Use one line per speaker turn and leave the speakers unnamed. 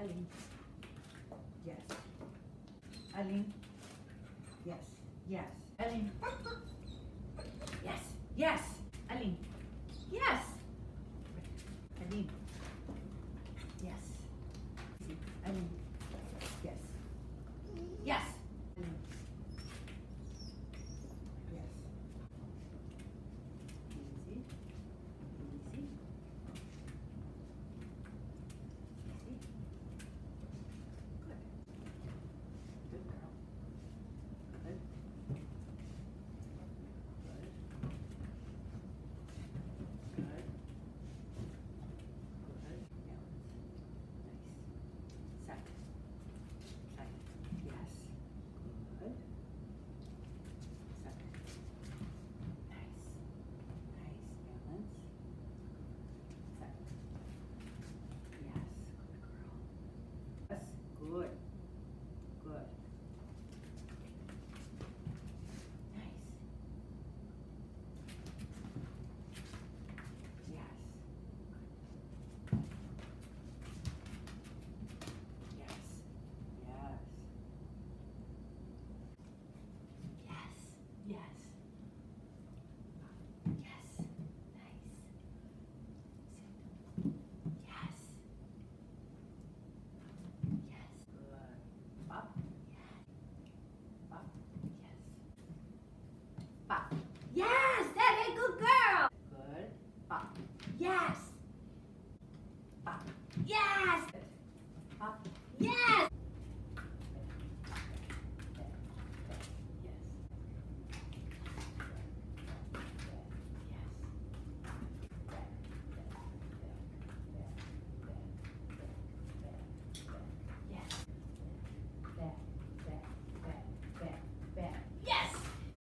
Aline. Yes. Aline. Yes. Yes. Aline. Yes. Yes. Aline. Yes. Aline. Yes. Aline. Yes! Yes!